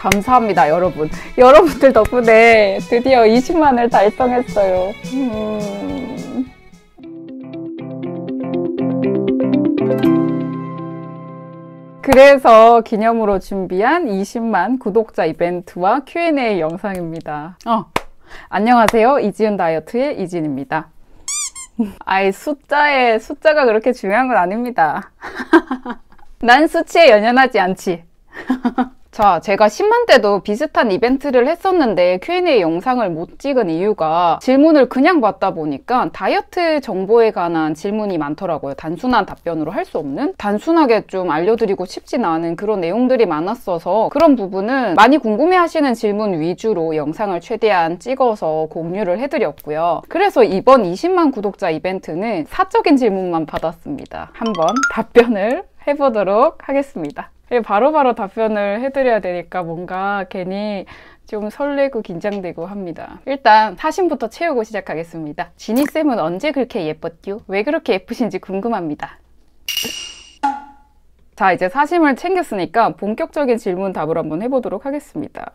감사합니다, 여러분. 여러분들 덕분에 드디어 20만을 달성했어요. 음... 그래서 기념으로 준비한 20만 구독자 이벤트와 Q&A 영상입니다. 어, 안녕하세요. 이지은 다이어트의 이진입니다. 아이, 숫자에, 숫자가 그렇게 중요한 건 아닙니다. 난 수치에 연연하지 않지. 자, 제가 10만 때도 비슷한 이벤트를 했었는데 Q&A 영상을 못 찍은 이유가 질문을 그냥 받다 보니까 다이어트 정보에 관한 질문이 많더라고요. 단순한 답변으로 할 수 없는? 단순하게 좀 알려드리고 싶진 않은 그런 내용들이 많았어서 그런 부분은 많이 궁금해 하시는 질문 위주로 영상을 최대한 찍어서 공유를 해드렸고요. 그래서 이번 20만 구독자 이벤트는 사적인 질문만 받았습니다. 한번 답변을 해보도록 하겠습니다. 바로바로 바로 답변을 해드려야 되니까 뭔가 괜히 좀 설레고 긴장되고 합니다. 일단 사심부터 채우고 시작하겠습니다. 지니쌤은 언제 그렇게 예뻤죠? 왜 그렇게 예쁘신지 궁금합니다. 자, 이제 사심을 챙겼으니까 본격적인 질문 답을 한번 해보도록 하겠습니다.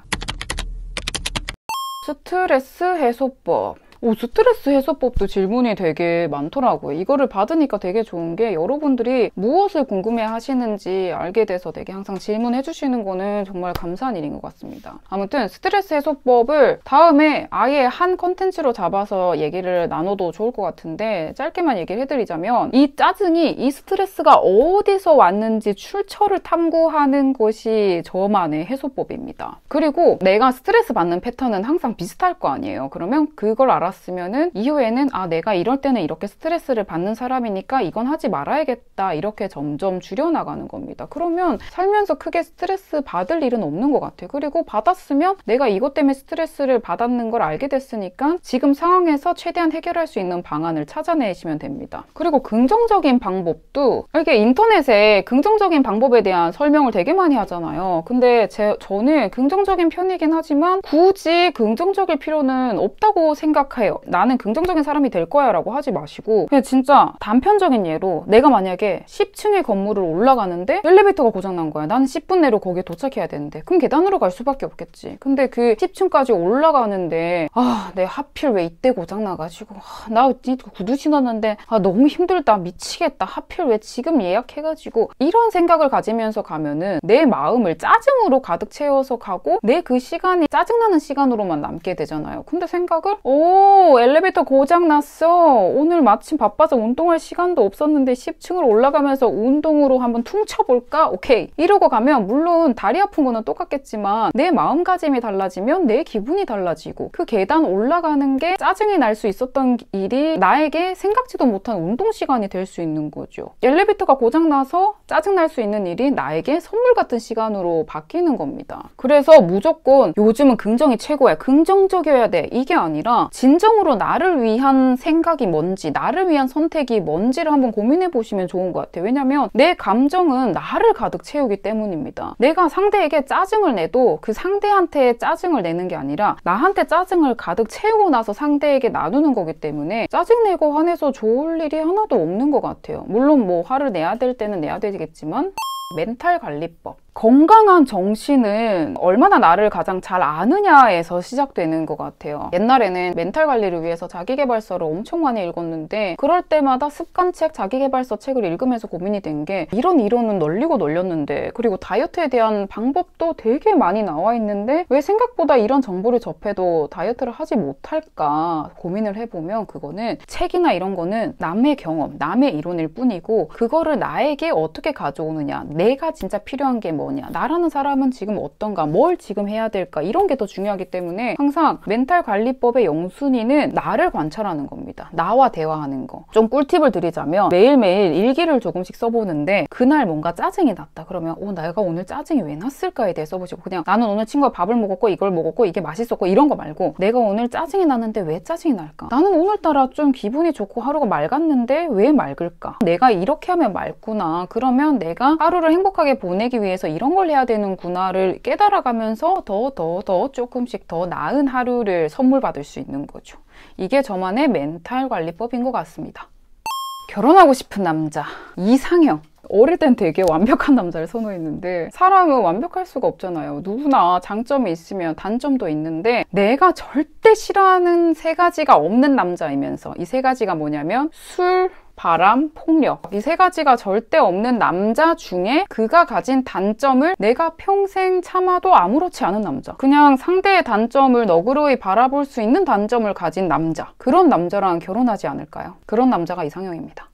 스트레스 해소법. 오, 스트레스 해소법도 질문이 되게 많더라고요. 이거를 받으니까 되게 좋은 게 여러분들이 무엇을 궁금해 하시는지 알게 돼서 되게 항상 질문해 주시는 거는 정말 감사한 일인 것 같습니다. 아무튼 스트레스 해소법을 다음에 아예 한 컨텐츠로 잡아서 얘기를 나눠도 좋을 것 같은데 짧게만 얘기를 해드리자면 이 짜증이 이 스트레스가 어디서 왔는지 출처를 탐구하는 것이 저만의 해소법입니다. 그리고 내가 스트레스 받는 패턴은 항상 비슷할 거 아니에요. 그러면 그걸 알아서 알았으면은 이후에는 아 내가 이럴 때는 이렇게 스트레스를 받는 사람이니까 이건 하지 말아야겠다 이렇게 점점 줄여나가는 겁니다. 그러면 살면서 크게 스트레스 받을 일은 없는 것 같아요. 그리고 받았으면 내가 이것 때문에 스트레스를 받았는 걸 알게 됐으니까 지금 상황에서 최대한 해결할 수 있는 방안을 찾아내시면 됩니다. 그리고 긍정적인 방법도 이게 인터넷에 긍정적인 방법에 대한 설명을 되게 많이 하잖아요. 근데 제, 저는 긍정적인 편이긴 하지만 굳이 긍정적일 필요는 없다고 생각해요. 생각해요. 나는 긍정적인 사람이 될 거야 라고 하지 마시고 그냥 진짜 단편적인 예로 내가 만약에 10층의 건물을 올라가는데 엘리베이터가 고장난 거야. 나는 10분 내로 거기에 도착해야 되는데 그럼 계단으로 갈 수밖에 없겠지. 근데 그 10층까지 올라가는데 아, 내 하필 왜 이때 고장나가지고 아, 나 구두 신었는데 아, 너무 힘들다. 미치겠다. 하필 왜 지금 예약해가지고 이런 생각을 가지면서 가면은 내 마음을 짜증으로 가득 채워서 가고 내 그 시간이 짜증나는 시간으로만 남게 되잖아요. 근데 생각을 오 엘리베이터 고장났어. 오늘 마침 바빠서 운동할 시간도 없었는데 10층을 올라가면서 운동으로 한번 퉁쳐볼까? 오케이. 이러고 가면 물론 다리 아픈 거는 똑같겠지만 내 마음가짐이 달라지면 내 기분이 달라지고 그 계단 올라가는 게 짜증이 날 수 있었던 일이 나에게 생각지도 못한 운동 시간이 될 수 있는 거죠. 엘리베이터가 고장나서 짜증날 수 있는 일이 나에게 선물 같은 시간으로 바뀌는 겁니다. 그래서 무조건 요즘은 긍정이 최고야. 긍정적이어야 돼. 이게 아니라 진 진정으로 나를 위한 생각이 뭔지, 나를 위한 선택이 뭔지를 한번 고민해 보시면 좋은 것 같아요. 왜냐면 내 감정은 나를 가득 채우기 때문입니다. 내가 상대에게 짜증을 내도 그 상대한테 짜증을 내는 게 아니라 나한테 짜증을 가득 채우고 나서 상대에게 나누는 거기 때문에 짜증내고 화내서 좋을 일이 하나도 없는 것 같아요. 물론 뭐 화를 내야 될 때는 내야 되겠지만 멘탈 관리법 건강한 정신은 얼마나 나를 가장 잘 아느냐에서 시작되는 것 같아요. 옛날에는 멘탈 관리를 위해서 자기개발서를 엄청 많이 읽었는데 그럴 때마다 습관책, 자기개발서 책을 읽으면서 고민이 된 게 이런 이론은 널리고 널렸는데 그리고 다이어트에 대한 방법도 되게 많이 나와 있는데 왜 생각보다 이런 정보를 접해도 다이어트를 하지 못할까 고민을 해보면 그거는 책이나 이런 거는 남의 경험, 남의 이론일 뿐이고 그거를 나에게 어떻게 가져오느냐 내가 진짜 필요한 게 뭐, 뭐냐. 나라는 사람은 지금 어떤가 뭘 지금 해야 될까 이런 게 더 중요하기 때문에 항상 멘탈 관리법의 영순위는 나를 관찰하는 겁니다. 나와 대화하는 거 좀 꿀팁을 드리자면 매일매일 일기를 조금씩 써보는데 그날 뭔가 짜증이 났다. 그러면 어 내가 오늘 짜증이 왜 났을까에 대해 써보시고 그냥 나는 오늘 친구가 밥을 먹었고 이걸 먹었고 이게 맛있었고 이런 거 말고 내가 오늘 짜증이 났는데 왜 짜증이 날까? 나는 오늘따라 좀 기분이 좋고 하루가 맑았는데 왜 맑을까? 내가 이렇게 하면 맑구나. 그러면 내가 하루를 행복하게 보내기 위해서 이런 걸 해야 되는구나를 깨달아가면서 더, 더, 더 조금씩 더 나은 하루를 선물 받을 수 있는 거죠. 이게 저만의 멘탈 관리법인 것 같습니다. 결혼하고 싶은 남자, 이상형. 어릴 땐 되게 완벽한 남자를 선호했는데 사람은 완벽할 수가 없잖아요. 누구나 장점이 있으면 단점도 있는데 내가 절대 싫어하는 세 가지가 없는 남자이면서 이 세 가지가 뭐냐면 술, 바람, 폭력. 이 세 가지가 절대 없는 남자 중에 그가 가진 단점을 내가 평생 참아도 아무렇지 않은 남자. 그냥 상대의 단점을 너그러이 바라볼 수 있는 단점을 가진 남자. 그런 남자랑 결혼하지 않을까요? 그런 남자가 이상형입니다.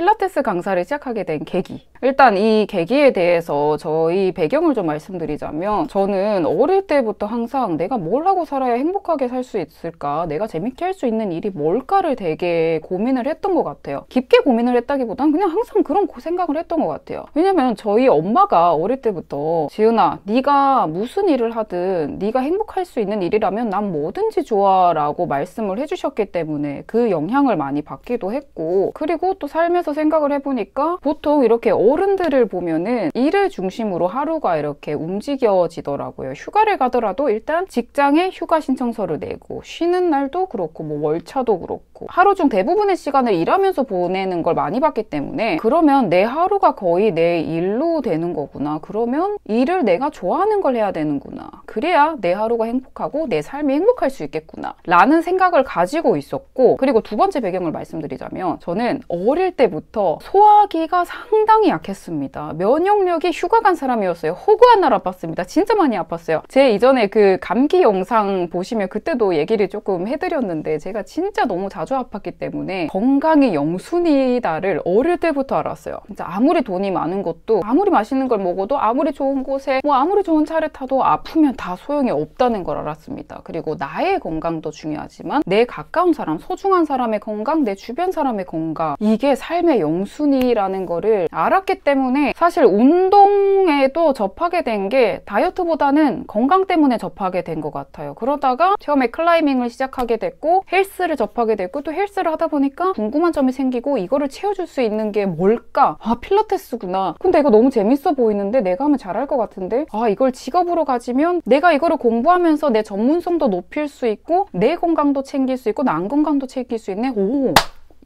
필라테스 강사를 시작하게 된 계기. 일단 이 계기에 대해서 저희 배경을 좀 말씀드리자면 저는 어릴 때부터 항상 내가 뭘 하고 살아야 행복하게 살 수 있을까? 내가 재밌게 할 수 있는 일이 뭘까를 되게 고민을 했던 것 같아요. 깊게 고민을 했다기보단 그냥 항상 그런 생각을 했던 것 같아요. 왜냐면 저희 엄마가 어릴 때부터 지은아, 네가 무슨 일을 하든 네가 행복할 수 있는 일이라면 난 뭐든지 좋아 라고 말씀을 해주셨기 때문에 그 영향을 많이 받기도 했고 그리고 또 삶에서 하면서 생각을 해보니까 보통 이렇게 어른들을 보면은 일을 중심으로 하루가 이렇게 움직여지더라고요. 휴가를 가더라도 일단 직장에 휴가 신청서를 내고 쉬는 날도 그렇고 뭐 월차도 그렇고 하루 중 대부분의 시간을 일하면서 보내는 걸 많이 봤기 때문에 그러면 내 하루가 거의 내 일로 되는 거구나. 그러면 일을 내가 좋아하는 걸 해야 되는구나. 그래야 내 하루가 행복하고 내 삶이 행복할 수 있겠구나. 라는 생각을 가지고 있었고 그리고 두 번째 배경을 말씀드리자면 저는 어릴 때부터 때부터 소화기가 상당히 약했습니다. 면역력이 휴가 간 사람이었어요. 호구한 날 아팠습니다. 진짜 많이 아팠어요. 제 이전에 그 감기 영상 보시면 그때도 얘기를 조금 해드렸는데 제가 진짜 너무 자주 아팠기 때문에 건강이 영순이다를 어릴 때부터 알았어요. 진짜 아무리 돈이 많은 것도 아무리 맛있는 걸 먹어도 아무리 좋은 곳에 뭐 아무리 좋은 차를 타도 아프면 다 소용이 없다는 걸 알았습니다. 그리고 나의 건강도 중요하지만 내 가까운 사람, 소중한 사람의 건강, 내 주변 사람의 건강 이게 삶 삶의 영순이라는 거를 알았기 때문에 사실 운동에도 접하게 된 게 다이어트보다는 건강 때문에 접하게 된 것 같아요. 그러다가 처음에 클라이밍을 시작하게 됐고 헬스를 접하게 됐고 또 헬스를 하다 보니까 궁금한 점이 생기고 이거를 채워줄 수 있는 게 뭘까? 아 필라테스구나. 근데 이거 너무 재밌어 보이는데 내가 하면 잘할 것 같은데 아 이걸 직업으로 가지면 내가 이거를 공부하면서 내 전문성도 높일 수 있고 내 건강도 챙길 수 있고 남 건강도 챙길 수 있네. 오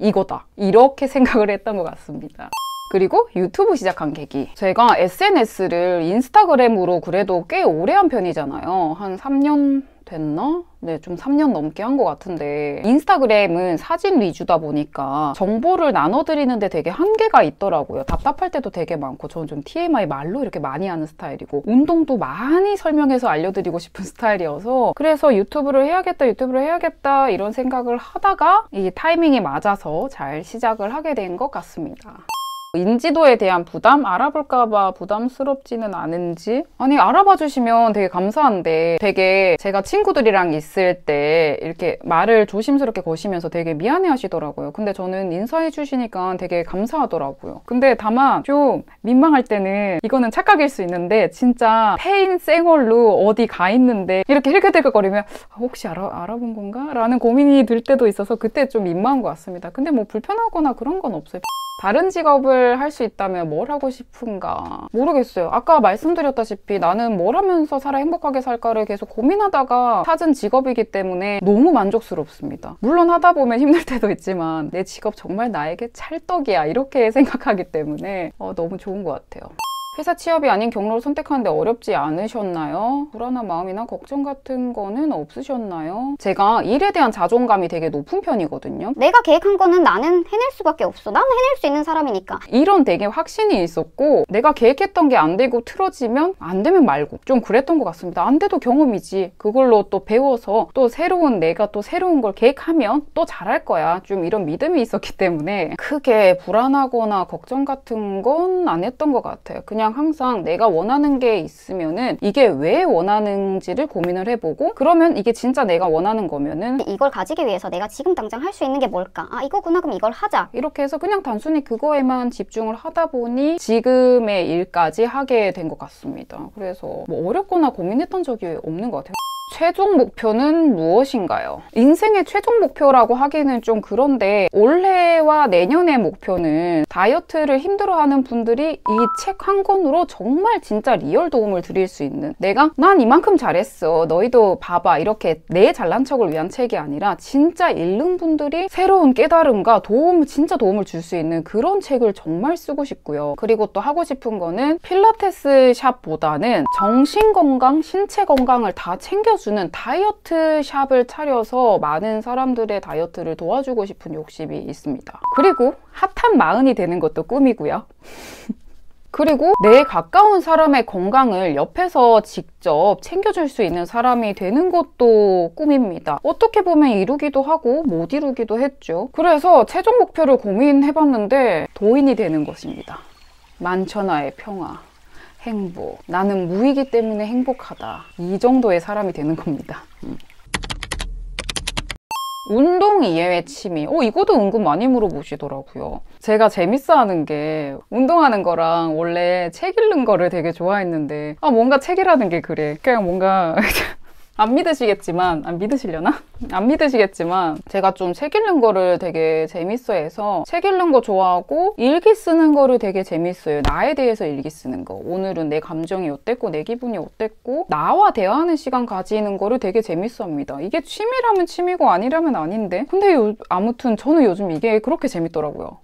이거다. 이렇게 생각을 했던 것 같습니다. 그리고 유튜브 시작한 계기. 제가 SNS를 인스타그램으로 그래도 꽤 오래 한 편이잖아요. 한 3년 됐나? 네, 좀 3년 넘게 한 것 같은데 인스타그램은 사진 위주다 보니까 정보를 나눠드리는데 되게 한계가 있더라고요. 답답할 때도 되게 많고 저는 좀 TMI 말로 이렇게 많이 하는 스타일이고 운동도 많이 설명해서 알려드리고 싶은 스타일이어서 그래서 유튜브를 해야겠다, 유튜브를 해야겠다 이런 생각을 하다가 이 타이밍이 맞아서 잘 시작을 하게 된 것 같습니다. 인지도에 대한 부담? 알아볼까봐 부담스럽지는 않은지? 아니, 알아봐 주시면 되게 감사한데 되게 제가 친구들이랑 있을 때 이렇게 말을 조심스럽게 거시면서 되게 미안해 하시더라고요. 근데 저는 인사해 주시니까 되게 감사하더라고요. 근데 다만 좀 민망할 때는 이거는 착각일 수 있는데 진짜 폐인 쌩얼로 어디 가 있는데 이렇게 힐끗힐끗거리면 아, 혹시 알아, 알아본 건가? 라는 고민이 들 때도 있어서 그때 좀 민망한 것 같습니다. 근데 뭐 불편하거나 그런 건 없어요. 다른 직업을 할 수 있다면 뭘 하고 싶은가? 모르겠어요. 아까 말씀드렸다시피 나는 뭘 하면서 살아 행복하게 살까를 계속 고민하다가 찾은 직업이기 때문에 너무 만족스럽습니다. 물론 하다 보면 힘들 때도 있지만 내 직업 정말 나에게 찰떡이야. 이렇게 생각하기 때문에 어, 너무 좋은 것 같아요 회사 취업이 아닌 경로를 선택하는데 어렵지 않으셨나요? 불안한 마음이나 걱정 같은 거는 없으셨나요? 제가 일에 대한 자존감이 되게 높은 편이거든요. 내가 계획한 거는 나는 해낼 수밖에 없어. 나는 해낼 수 있는 사람이니까. 이런 되게 확신이 있었고 내가 계획했던 게 안 되고 틀어지면 안 되면 말고 좀 그랬던 것 같습니다. 안 돼도 경험이지. 그걸로 또 배워서 또 새로운 내가 또 새로운 걸 계획하면 또 잘할 거야. 좀 이런 믿음이 있었기 때문에 크게 불안하거나 걱정 같은 건 안 했던 것 같아요. 그냥 그냥 항상 내가 원하는 게 있으면은 이게 왜 원하는지를 고민을 해보고 그러면 이게 진짜 내가 원하는 거면은 이걸 가지기 위해서 내가 지금 당장 할 수 있는 게 뭘까? 아 이거구나 그럼 이걸 하자. 이렇게 해서 그냥 단순히 그거에만 집중을 하다 보니 지금의 일까지 하게 된 것 같습니다. 그래서 뭐 어렵거나 고민했던 적이 없는 것 같아요. 최종 목표는 무엇인가요? 인생의 최종 목표라고 하기는 좀 그런데 올해와 내년의 목표는 다이어트를 힘들어하는 분들이 이 책 한 권으로 정말 진짜 real 도움을 드릴 수 있는 내가 난 이만큼 잘했어 너희도 봐봐 이렇게 내 잘난 척을 위한 책이 아니라 진짜 읽는 분들이 새로운 깨달음과 도움 진짜 도움을 줄 수 있는 그런 책을 정말 쓰고 싶고요. 그리고 또 하고 싶은 거는 필라테스 샵보다는 정신 건강, 신체 건강을 다 챙겨 주는 다이어트 샵을 차려서 많은 사람들의 다이어트를 도와주고 싶은 욕심이 있습니다. 그리고 핫한 마흔이 되는 것도 꿈이고요. 그리고 내 가까운 사람의 건강을 옆에서 직접 챙겨줄 수 있는 사람이 되는 것도 꿈입니다. 어떻게 보면 이루기도 하고 못 이루기도 했죠. 그래서 최종 목표를 고민해봤는데 도인이 되는 것입니다. 만천하의 평화. 행복. 나는 무이기 때문에 행복하다. 이 정도의 사람이 되는 겁니다. 음. 운동 이외의 취미. 어, 이것도 은근 많이 물어보시더라고요. 제가 재밌어 하는 게 운동하는 거랑 원래 책 읽는 거를 되게 좋아했는데, 아, 뭔가 책이라는 게 그래. 그냥 뭔가 안 믿으시겠지만 안 믿으시려나? 안 믿으시겠지만 제가 좀 책 읽는 거를 되게 재밌어해서 책 읽는 거 좋아하고 일기 쓰는 거를 되게 재밌어요. 나에 대해서 일기 쓰는 거. 오늘은 내 감정이 어땠고 내 기분이 어땠고 나와 대화하는 시간 가지는 거를 되게 재밌어합니다. 이게 취미라면 취미고 아니라면 아닌데 근데 요, 아무튼 저는 요즘 이게 그렇게 재밌더라고요.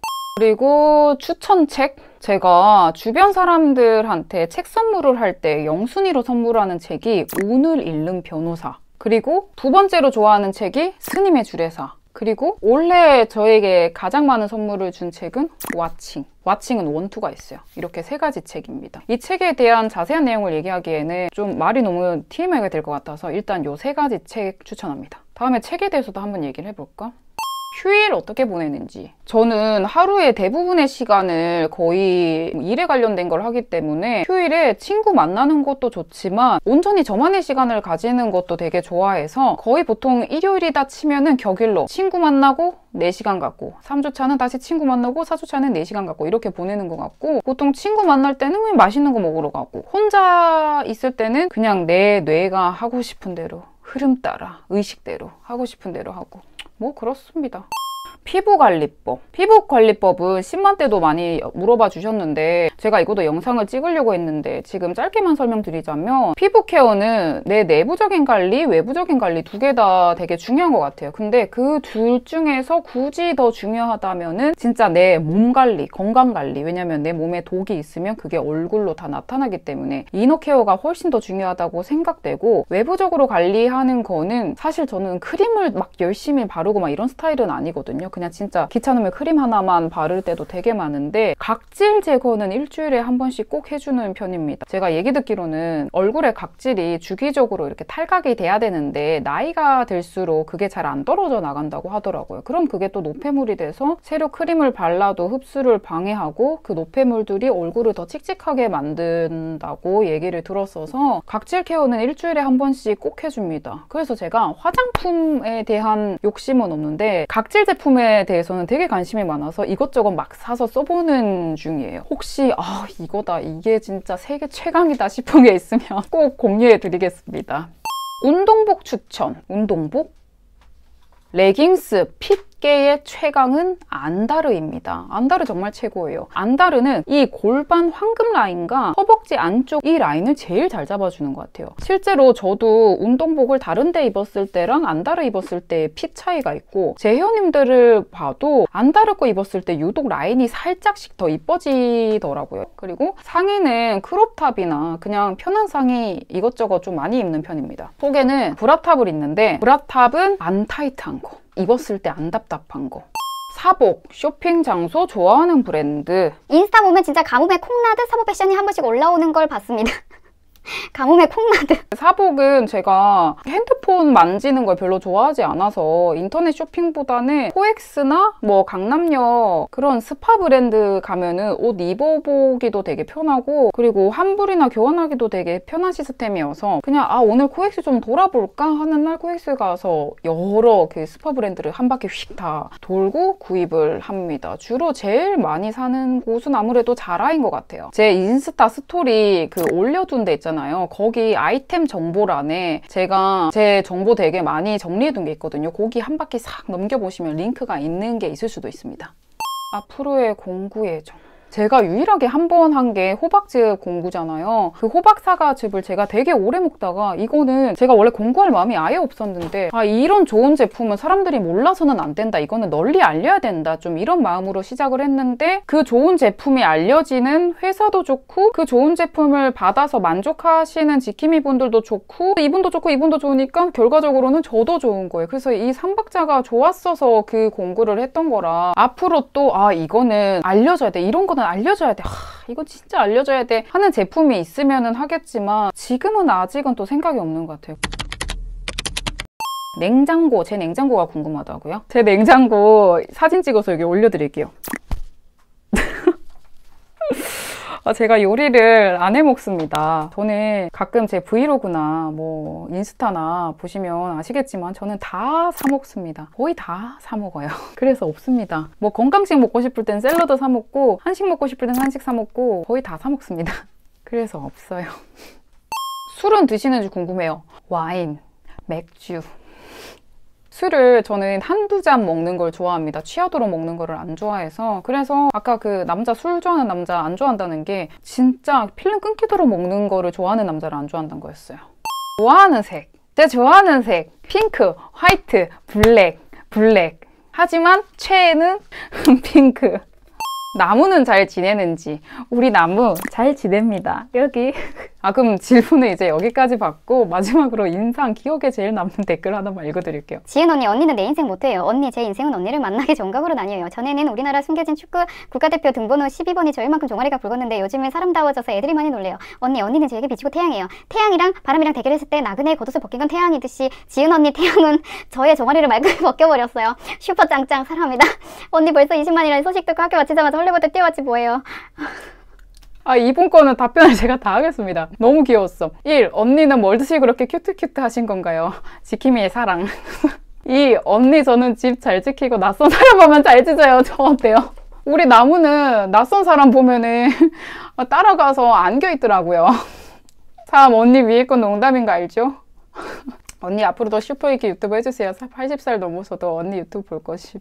그리고 추천책? 제가 주변 사람들한테 책 선물을 할 때 영순위로 선물하는 책이 오늘 읽는 변호사. 그리고 두 번째로 좋아하는 책이 스님의 주례사. 그리고 올해 저에게 가장 많은 선물을 준 책은 와칭. 와칭은 원투가 있어요. 이렇게 세 가지 책입니다. 이 책에 대한 자세한 내용을 얘기하기에는 좀 말이 너무 TMI가 될 것 같아서 일단 이세 가지 책 추천합니다. 다음에 책에 대해서도 한번 얘기를 해볼까? 휴일 어떻게 보내는지. 저는 하루의 대부분의 시간을 거의 일에 관련된 걸 하기 때문에 휴일에 친구 만나는 것도 좋지만 온전히 저만의 시간을 가지는 것도 되게 좋아해서 거의 보통 일요일이다 치면은 격일로 친구 만나고 4시간 갖고 3주차는 다시 친구 만나고 4주차는 4시간 갖고 이렇게 보내는 것 같고 보통 친구 만날 때는 그냥 맛있는 거 먹으러 가고 혼자 있을 때는 그냥 내 뇌가 하고 싶은 대로 흐름 따라 의식대로 하고 싶은 대로 하고 뭐 그렇습니다. 피부관리법. 피부관리법은 10만 대도 많이 물어봐 주셨는데 제가 이것도 영상을 찍으려고 했는데 지금 짧게만 설명드리자면 피부 케어는 내 내부적인 관리, 외부적인 관리 두 개 다 되게 중요한 것 같아요. 근데 그 둘 중에서 굳이 더 중요하다면은 진짜 내 몸 관리, 건강 관리. 왜냐면 내 몸에 독이 있으면 그게 얼굴로 다 나타나기 때문에 이너 케어가 훨씬 더 중요하다고 생각되고 외부적으로 관리하는 거는 사실 저는 크림을 막 열심히 바르고 막 이런 스타일은 아니거든요. 그냥 진짜 귀찮으면 크림 하나만 바를 때도 되게 많은데 각질 제거는 일주일에 한 번씩 꼭 해주는 편입니다. 제가 얘기 듣기로는 얼굴에 각질이 주기적으로 이렇게 탈각이 돼야 되는데 나이가 들수록 그게 잘 안 떨어져 나간다고 하더라고요. 그럼 그게 또 노폐물이 돼서 새로 크림을 발라도 흡수를 방해하고 그 노폐물들이 얼굴을 더 칙칙하게 만든다고 얘기를 들었어서 각질 케어는 일주일에 한 번씩 꼭 해줍니다. 그래서 제가 화장품에 대한 욕심은 없는데 각질 제품에 제품에 대해서는 되게 관심이 많아서 이것저것 막 사서 써보는 중이에요. 혹시 아 이거다 이게 진짜 세계 최강이다 싶은 게 있으면 꼭 공유해 드리겠습니다. 운동복 추천. 운동복? 레깅스, fit 업계의 최강은 안다르입니다. 안다르 정말 최고예요. 안다르는 이 골반 황금 라인과 허벅지 안쪽 이 라인을 제일 잘 잡아주는 것 같아요. 실제로 저도 운동복을 다른 데 입었을 때랑 안다르 입었을 때의 fit 차이가 있고 제 회원님들을 봐도 안다르 거 입었을 때 유독 라인이 살짝씩 더 이뻐지더라고요. 그리고 상의는 crop top이나 그냥 편한 상의 이것저것 좀 많이 입는 편입니다. 속에는 bra top을 입는데 bra top은 안 타이트한 거. 입었을 때 안 답답한 거. 사복, 쇼핑 장소 좋아하는 브랜드. 인스타 보면 진짜 가뭄에 콩 나듯 사복 패션이 한 번씩 올라오는 걸 봤습니다. 가뭄에 콩 나듯. 사복은 제가 핸드폰 만지는 걸 별로 좋아하지 않아서 인터넷 쇼핑보다는 코엑스나 뭐 강남역 그런 스파 브랜드 가면은 옷 입어보기도 되게 편하고 그리고 환불이나 교환하기도 되게 편한 시스템이어서 그냥 아 오늘 코엑스 좀 돌아볼까 하는 날 코엑스 가서 여러 그 스파 브랜드를 한 바퀴 휙 다 돌고 구입을 합니다. 주로 제일 많이 사는 곳은 아무래도 자라인 것 같아요. 제 인스타 스토리 그 올려둔 데 있잖아요. 있잖아요. 거기 아이템 정보란에 제가 제 정보 되게 많이 정리해 둔 게 있거든요. 거기 한 바퀴 싹 넘겨보시면 링크가 있는 게 있을 수도 있습니다. 앞으로의 공구 예정. 제가 유일하게 한 번 한 게 호박즙 공구잖아요. 그 호박 사과즙을 제가 되게 오래 먹다가 이거는 제가 원래 공구할 마음이 아예 없었는데 아 이런 좋은 제품은 사람들이 몰라서는 안 된다. 이거는 널리 알려야 된다. 좀 이런 마음으로 시작을 했는데 그 좋은 제품이 알려지는 회사도 좋고 그 좋은 제품을 받아서 만족하시는 지킴이 분들도 좋고 이분도 좋고 이분도 좋으니까 결과적으로는 저도 좋은 거예요. 그래서 이 삼박자가 좋았어서 그 공구를 했던 거라 앞으로 또 아 이거는 알려줘야 돼. 이런 거는 알려줘야 돼. 하, 이거 진짜 알려줘야 돼. 하는 제품이 있으면은 하겠지만 지금은 아직은 또 생각이 없는 것 같아요. 냉장고, 제 냉장고가 궁금하다고요? 제 냉장고 사진 찍어서 여기 올려드릴게요. 아, 제가 요리를 안 해 먹습니다. 저는 가끔 제 브이로그나 뭐 인스타나 보시면 아시겠지만 저는 다 사 먹습니다. 거의 다 사 먹어요. 그래서 없습니다. 뭐 건강식 먹고 싶을 땐 샐러드 사 먹고 한식 먹고 싶을 땐 한식 사 먹고 거의 다 사 먹습니다. 그래서 없어요. 술은 드시는지 궁금해요. 와인, 맥주, 술을 저는 한두 잔 먹는 걸 좋아합니다. 취하도록 먹는 거를 안 좋아해서. 그래서 아까 그 남자 술 좋아하는 남자 안 좋아한다는 게 진짜 필름 끊기도록 먹는 거를 좋아하는 남자를 안 좋아한다는 거였어요. 좋아하는 색. 제 좋아하는 색. 핑크, 화이트, 블랙, 블랙. 하지만 최애는 핑크. 나무는 잘 지내는지 우리 나무 잘 지냅니다 여기 아 그럼 질문은 이제 여기까지 받고 마지막으로 인상 기억에 제일 남는 댓글 하나만 읽어드릴게요 지은 언니, 언니는 내 인생 못해요. 언니, 제 인생은 언니를 만나기 전각으로 나뉘어요. 전에는 우리나라 숨겨진 축구 국가대표 등번호 12번이 저희만큼 종아리가 굵었는데 요즘은 사람다워져서 애들이 많이 놀래요. 언니, 언니는 제게 비치고 태양이에요. 태양이랑 바람이랑 대결했을 때 나그네의 겉옷을 벗긴 건 태양이듯이 지은 언니 태양은 저의 종아리를 말끔히 벗겨버렸어요. 슈퍼 짱짱 사랑합니다. 언니 벌써 20만이라는 소식 듣고 학교 마치자마자 헐레벌떡 뛰어왔지 뭐예요. 아 이번 거는 답변을 제가 다 하겠습니다 너무 귀여웠어 1. 언니는 뭘 드시고 그렇게 cute cute 하신 건가요? 지킴이의 사랑 2. 언니 저는 집 잘 지키고 낯선 사람 보면 잘 짖어요 저 어때요? 우리 나무는 낯선 사람 보면은 따라가서 안겨 있더라고요. 참 언니 위에 건 농담인 거 알죠? 언니 앞으로도 슈퍼이키 유튜브 해주세요. 80살 넘어서도 언니 유튜브 볼 것이.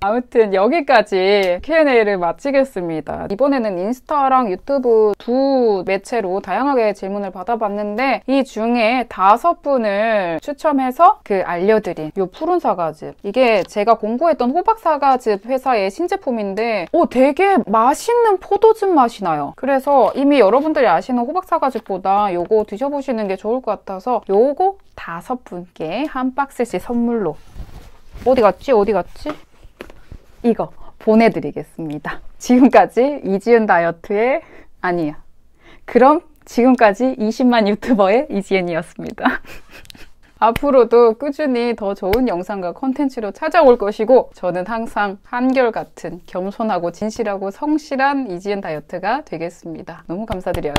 아무튼 여기까지 Q&A를 마치겠습니다. 이번에는 인스타랑 유튜브 두 매체로 다양하게 질문을 받아봤는데 이 중에 다섯 분을 추첨해서 그 알려드린 요 푸른 사과즙 이게 제가 공부했던 호박 사과즙 회사의 신제품인데 오 되게 맛있는 포도즙 맛이 나요. 그래서 이미 여러분들이 아시는 호박 사과즙보다 요거 드셔보시는 게 좋을 것 같아서 요거 다섯 분께 한 박스씩 선물로 어디 갔지? 어디 갔지? 이거 보내드리겠습니다. 지금까지 이지은 다이어트의 아니야. 그럼 지금까지 20만 유튜버의 이지은이었습니다. 앞으로도 꾸준히 더 좋은 영상과 컨텐츠로 찾아올 것이고 저는 항상 한결같은 겸손하고 진실하고 성실한 이지은 다이어트가 되겠습니다. 너무 감사드려요.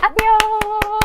안녕!